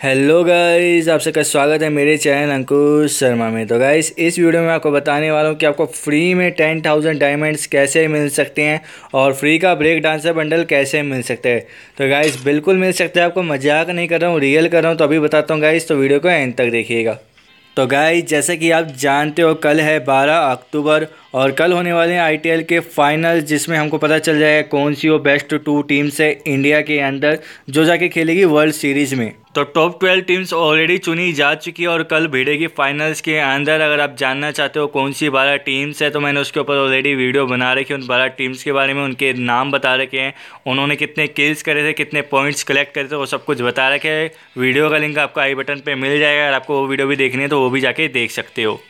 Hello guys आप सबका स्वागत है मेरे चैनल अंकुश शर्मा में। तो गाइस इस वीडियो में आपको बताने वाला हूँ कि आपको फ्री में टेन थाउज़ेंड डायमंड्स कैसे मिल सकते हैं और फ्री का ब्रेक डांसर बंडल कैसे मिल सकते हैं। तो गाइस बिल्कुल मिल सकते हैं, आपको मज़ाक नहीं कर रहा हूँ रियल कर रहा हूँ तो अभी बताता हूँ गाइस तो वीडियो को एंड तक देखिएगा। तो गाइस जैसे कि आप जानते हो, कल है 12 अक्टूबर और कल होने वाले हैं आईटीएल के फाइनल जिसमें हमको पता चल जाएगा कौन सी वो बेस्ट टू टीम्स है इंडिया के अंदर, जो जाके खेलेगी वर्ल्ड सीरीज़ में। तो टॉप ट्वेल्व टीम्स ऑलरेडी चुनी जा चुकी है और कल भिड़ेगी फाइनल्स के अंदर। अगर आप जानना चाहते हो कौन सी बारह टीम्स है तो मैंने उसके ऊपर ऑलरेडी वीडियो बना रखी है। उन बारह टीम्स के बारे में उनके नाम बता रखे हैं। उन्होंने कितने किल्स करे थे, कितने पॉइंट्स कलेक्ट करे थे, वो सब कुछ बता रखे है। वीडियो का लिंक आपको आई बटन पर मिल जाएगा। अगर आपको वो वीडियो भी देखनी है तो वो भी जाके देख सकते हो।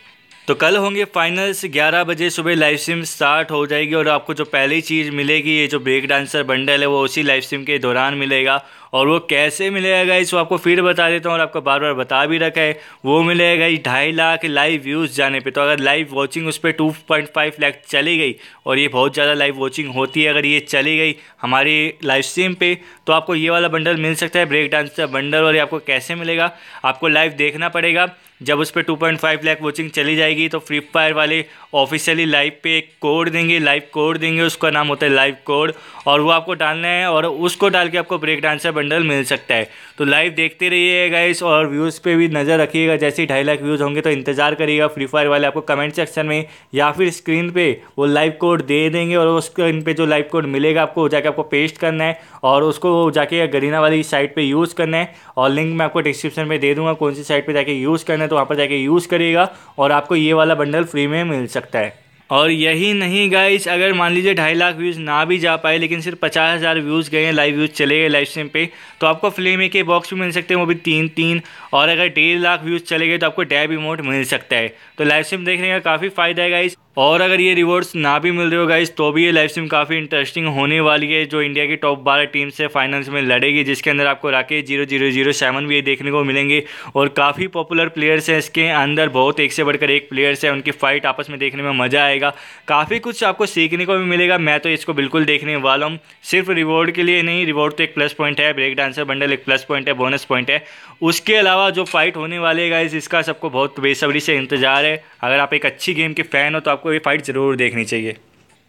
तो कल होंगे फाइनल्स 11 बजे सुबह लाइव स्ट्रीम स्टार्ट हो जाएगी और आपको जो पहली चीज़ मिलेगी, ये जो ब्रेक डांसर बंडल है, वो उसी लाइव स्ट्रीम के दौरान मिलेगा। और वो कैसे मिलेगा इस वो आपको फिर बता देता हूँ और आपको बार बार बता भी रखा है। वो मिलेगा इस ढाई लाख लाइव व्यूज़ जाने पे। तो अगर लाइव वॉचिंग उस पर टू पॉइंट फाइव लाख चली गई और ये बहुत ज़्यादा लाइव वॉचिंग होती है, अगर ये चली गई हमारी लाइव स्ट्रीम पे तो आपको ये वाला बंडल मिल सकता है ब्रेक डांसर बंडल और ये आपको कैसे मिलेगा? आपको लाइव देखना पड़ेगा। जब उस पर two point five lakh watching चली जाएगी तो फ्री फायर वाले ऑफिशियली लाइव पे एक कोड देंगे लाइव कोड देंगे, उसका नाम होता है लाइव कोड और वो आपको डालना है और उसको डाल के आपको ब्रेक डांसर बंडल मिल सकता है। तो लाइव देखते रहिएगा इस और व्यूज़ पे भी नज़र रखिएगा। जैसे ही ढाई लाख व्यूज़ होंगे तो इंतज़ार करिएगा। फ्री फायर वाले आपको कमेंट सेक्शन में या फिर स्क्रीन पे वो लाइव कोड दे देंगे और उस इन पर जो लाइव कोड मिलेगा आपको जाके आपको पेस्ट करना है और उसको जाके गरीना वाली साइट पर यूज़ करना है और लिंक मैं आपको डिस्क्रिप्शन में दे दूँगा कौन सी साइट पर जाके यूज़ करना है तो वहाँ पर जाके यूज़ करिएगा और आपको ये वाला बंडल फ्री में मिल सकता है। और यही नहीं गाइस अगर मान लीजिए ढाई लाख व्यूज़ ना भी जा पाए, लेकिन सिर्फ़ पचास हज़ार व्यूज़ गए हैं लाइव व्यूज़ चले गए लाइव स्ट्रीम पे तो आपको फ्लेम के बॉक्स भी मिल सकते हैं, वो भी तीन तीन, और अगर डेढ़ लाख व्यूज़ चले गए तो आपको डैब इमोट मिल सकता है। तो लाइव स्ट्रीम देखने का काफ़ी फ़ायदा है गाइस और अगर ये रिवॉर्ड्स ना भी मिल रहे हो गाइस तो भी ये लाइव स्ट्रीम काफ़ी इंटरेस्टिंग होने वाली है, जो इंडिया की टॉप बारह टीम से फाइनल्स में लड़ेगी, जिसके अंदर आपको Rakesh zero zero zero seven भी देखने को मिलेंगे। और काफ़ी पॉपुलर प्लेयर्स हैं इसके अंदर, बहुत एक से बढ़कर एक प्लेयर्स है, उनकी फाइट आपस में देखने में मज़ा आएगा। काफ़ी कुछ आपको सीखने को भी मिलेगा, मैं तो इसको बिल्कुल देखने वाला हूँ। सिर्फ़ रिवॉर्ड के लिए नहीं रिवॉर्ड तो एक प्लस पॉइंट है ब्रेक डांसर बंडल एक प्लस पॉइंट है बोनस पॉइंट है। उसके अलावा जो फाइट होने वाले गाइस इसका सबको बहुत बेसब्री से इंतज़ार है। अगर आप एक अच्छी गेम के फ़ैन हो तो आपको ये फाइट ज़रूर देखनी चाहिए।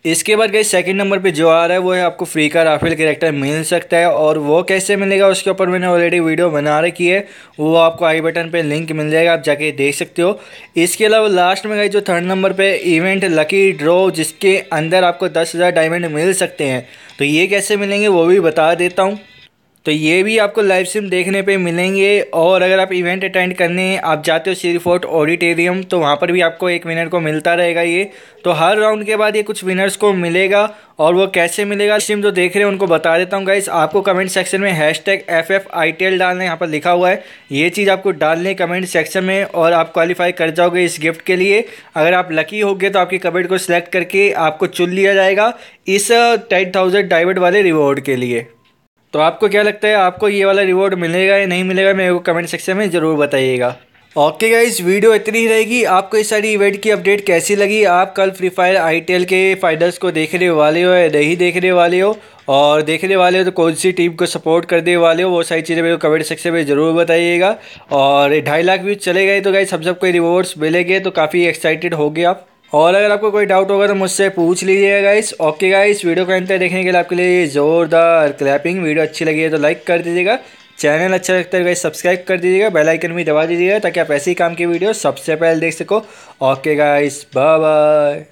इसके बाद गई सेकंड नंबर पे जो आ रहा है, वो है आपको फ्री का राफेल कैरेक्टर मिल सकता है, और वो कैसे मिलेगा, उसके ऊपर मैंने ऑलरेडी वीडियो बना रखी है। वो आपको आई बटन पे लिंक मिल जाएगा, आप जाके देख सकते हो। इसके अलावा लास्ट में गई जो थर्ड नंबर पे इवेंट लकी ड्रॉ जिसके अंदर आपको दस हज़ार डायमंड मिल सकते हैं। तो ये कैसे मिलेंगे, वो भी बता देता हूँ। तो ये भी आपको लाइव सिम देखने पे मिलेंगे और अगर आप इवेंट अटेंड करने आप जाते हो श्री फोर्ट ऑडिटेरियम तो वहाँ पर भी आपको एक विनर को मिलता रहेगा ये। तो हर राउंड के बाद ये कुछ विनर्स को मिलेगा और वो कैसे मिलेगा सिम जो देख रहे हैं उनको बता देता हूँ गाइस आपको कमेंट सेक्शन में hashtag F F I T L डालना यहाँ पर लिखा हुआ है। ये चीज़ आपको डालने कमेंट सेक्शन में और आप क्वालिफाई कर जाओगे इस गिफ्ट के लिए। अगर आप लकी हो तो आपकी कमेंट को सिलेक्ट करके आपको चुन लिया जाएगा इस टेन थाउज़ेंड डायमंड वाले रिवॉर्ड के लिए। तो आपको क्या लगता है, आपको ये वाला रिवॉर्ड मिलेगा या नहीं मिलेगा, मेरे को कमेंट सेक्शन में ज़रूर बताइएगा। ओके गाइज़ वीडियो इतनी ही रहेगी। आपको इस सारी इवेंट की अपडेट कैसी लगी? आप कल फ्री फायर आईटीएल के फाइनल्स को देखने वाले हो या नहीं देखने वाले हो? और देखने वाले हो तो कौन सी टीम को सपोर्ट करने वाले हो, वो सारी चीज़ें मेरे को कमेंट सेक्शन में ज़रूर बताइएगा। और ढाई लाख व्यूज़ चले गए तो गाइज़ सब सब कोई रिवॉर्ड्स मिलेंगे तो काफ़ी एक्साइटेड हो गए आप। और अगर आपको कोई डाउट होगा तो मुझसे पूछ लीजिएगा गाइस ओके गाइस वीडियो को अंतर देखने के लिए आपके लिए ज़ोरदार क्लैपिंग वीडियो अच्छी लगी है तो लाइक कर दीजिएगा। चैनल अच्छा लगता है गाइस सब्सक्राइब कर दीजिएगा। बेल आइकन भी दबा दीजिएगा ताकि आप ऐसे ही काम की वीडियो सबसे पहले देख सको। Okay guys bye bye